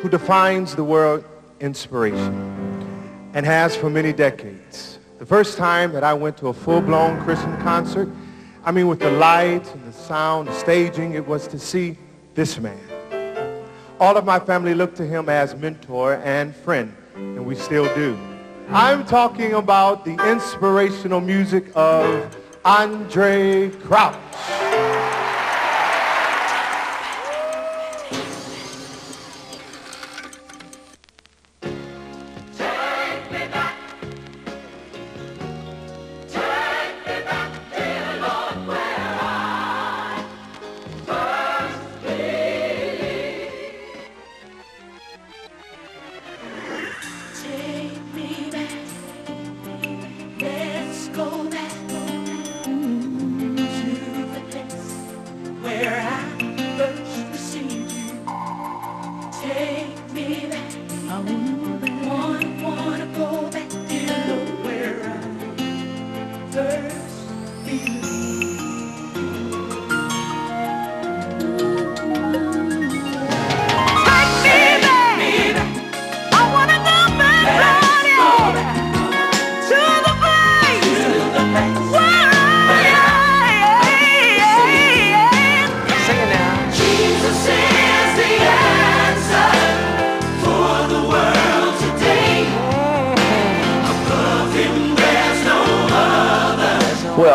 who defines the word inspiration and has for many decades. The first time that I went to a full-blown Christian concert, I mean with the lights and the sound, the staging, it was to see this man. All of my family looked to him as mentor and friend, and we still do. I'm talking about the inspirational music of Andre Crouch.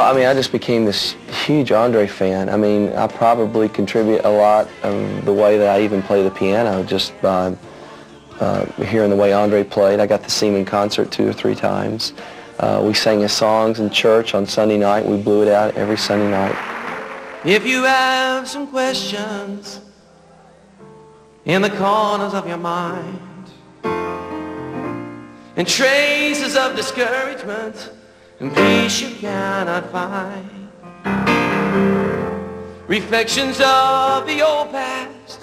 I mean, I just became this huge Andre fan. I mean, I probably contribute a lot of the way that I even play the piano just by uh, hearing the way Andre played. I got to see him in concert two or three times. Uh, we sang his songs in church on Sunday night. We blew it out every Sunday night. If you have some questions in the corners of your mind and traces of discouragement and peace you cannot find. Reflections of the old past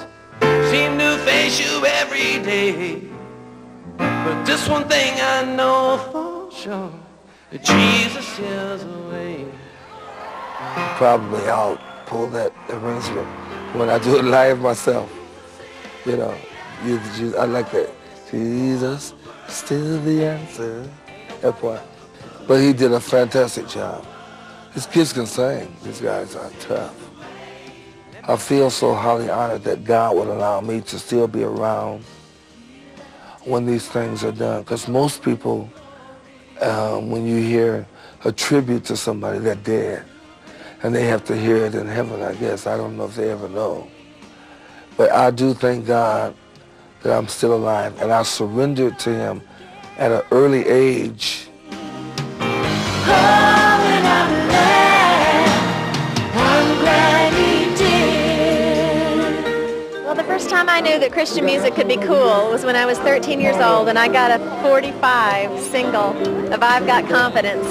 seem to face you every day. But this one thing I know for sure, that Jesus is the way. Probably I'll pull that arrangement when I do it live myself. You know, I like that. Jesus, still the answer. Part. But he did a fantastic job. His kids can sing. These guys are tough. I feel so highly honored that God would allow me to still be around when these things are done. Because most people, um, when you hear a tribute to somebody, they're dead. And they have to hear it in heaven, I guess. I don't know if they ever know. But I do thank God that I'm still alive. And I surrendered to him at an early age time I knew that Christian music could be cool was when I was 13 years old and I got a 45 single of I've Got Confidence.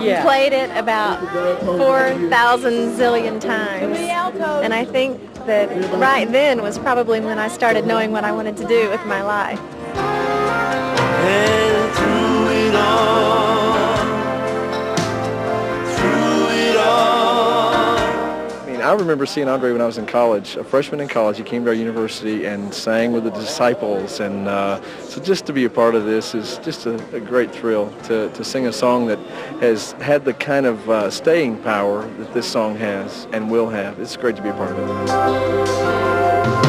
Yeah. Played it about 4,000 zillion times. And I think that right then was probably when I started knowing what I wanted to do with my life. I remember seeing Andre when I was in college, a freshman in college. He came to our university and sang with the disciples. And uh, so just to be a part of this is just a, a great thrill to, to sing a song that has had the kind of uh, staying power that this song has and will have. It's great to be a part of it.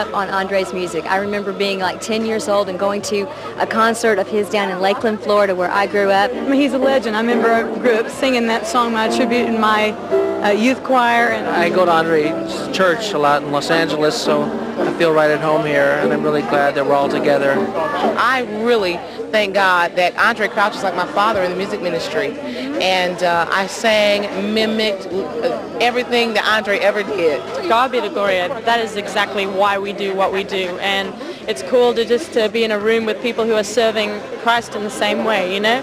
Up on Andre's music. I remember being like 10 years old and going to a concert of his down in Lakeland, Florida, where I grew up. I mean, he's a legend. I remember I grew up singing that song, my tribute in my uh, youth choir. And I go to Andre's church a lot in Los Angeles, so I feel right at home here, and I'm really glad that we're all together. I really thank God that Andre Crouch is like my father in the music ministry. And uh, I sang, mimicked uh, everything that Andre ever did. God be the glory. That is exactly why we do what we do. And it's cool to just to be in a room with people who are serving Christ in the same way, you know?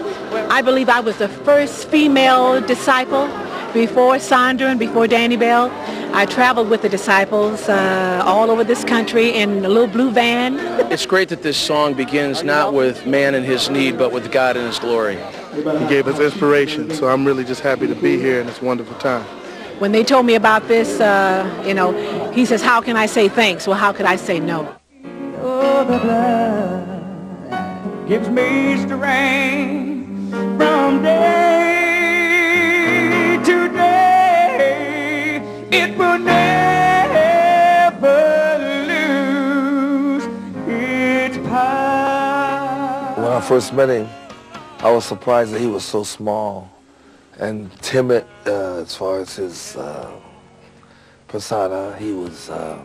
I believe I was the first female disciple before Sandra and before Danniebelle. I traveled with the disciples uh, all over this country in a little blue van. it's great that this song begins not with man and his need, but with God and his glory. He gave us inspiration, so I'm really just happy to be here in this wonderful time. When they told me about this, uh, you know, he says, how can I say thanks? Well, how could I say no? Oh, the blood gives me strength from day It never lose its power. When I first met him, I was surprised that he was so small and timid uh, as far as his uh, persona. He was uh,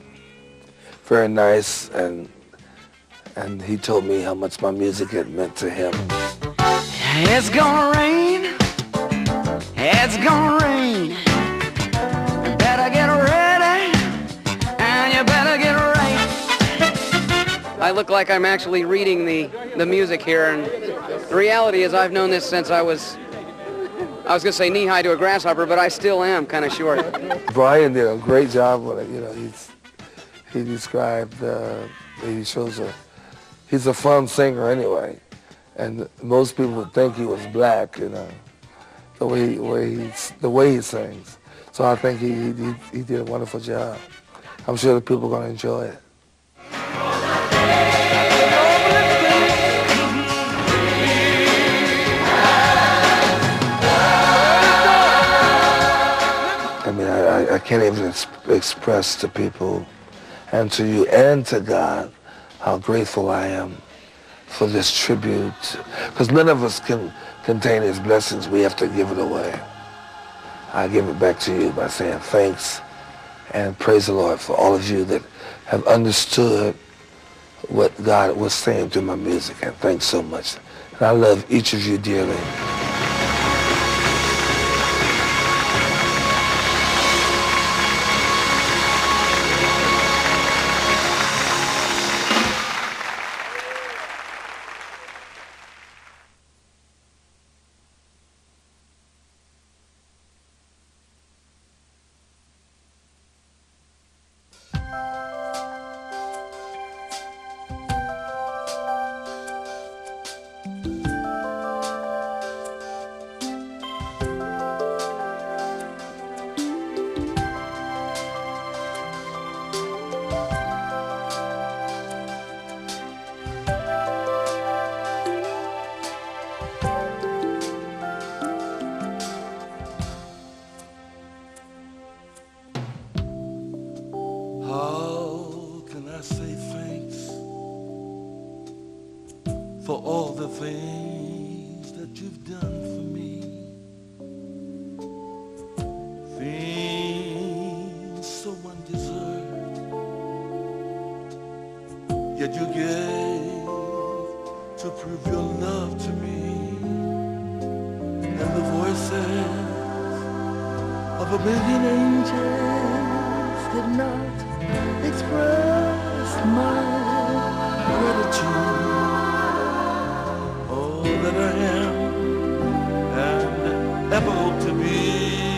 very nice and and he told me how much my music had meant to him. It's gonna rain. It's gonna rain. Look like I'm actually reading the, the music here, and the reality is I've known this since I was, I was going to say knee-high to a grasshopper, but I still am kind of short. Brian did a great job with it. You know, he's, he described, uh, he shows a, he's a fun singer anyway. And most people would think he was black, you know, the way, way he, the way he sings. So I think he, he, he did a wonderful job. I'm sure the people are going to enjoy it. I mean, I, can't even ex express to people and to you and to God how grateful I am for this tribute. Because none of us can contain his blessings. We have to give it away. I give it back to you by saying thanks and praise the Lord for all of you that have understood what God was saying through my music. And thanks so much. And I love each of you dearly. Things that you've done for me? Things so undeserved, yet you gave to prove your love to me. And the voices of a million angels did not express my gratitude. I am and ever to be.